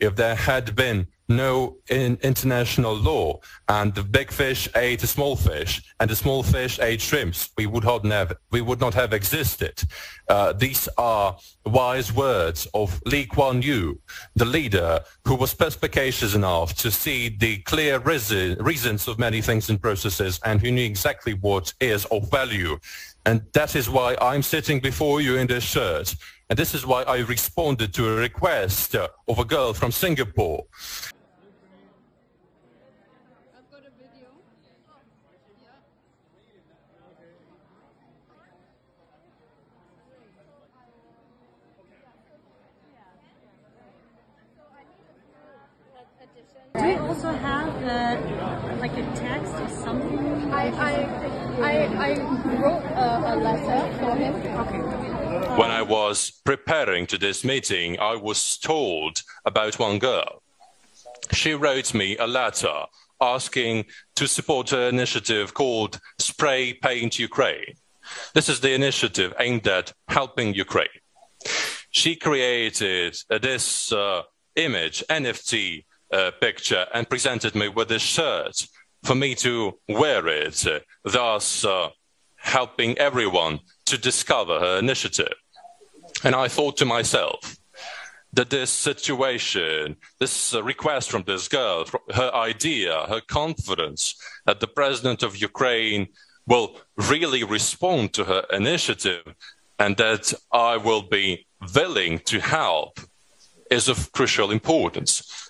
if there had been no in international law and the big fish ate the small fish and the small fish ate shrimps, we would not have, we would not have existed. Uh, these are wise words of Lee Kuan Yew, the leader who was perspicacious enough to see the clear reason, reasons of many things and processes and who knew exactly what is of value. And that is why I'm sitting before you in this shirt. And this is why I responded to a request uh, of a girl from Singapore. Do we also have uh, like a text or something? I I I, I wrote a, a letter for him. Okay. When I was preparing to this meeting, I was told about one girl. She wrote me a letter asking to support an initiative called Spray Paint Ukraine. This is the initiative aimed at helping Ukraine. She created uh, this uh, image, NFT uh, picture, and presented me with this shirt for me to wear it, uh, thus uh, helping everyone to discover her initiative. And I thought to myself that this situation, this uh, request from this girl, her idea, her confidence that the president of Ukraine will really respond to her initiative and that I will be willing to help is of crucial importance.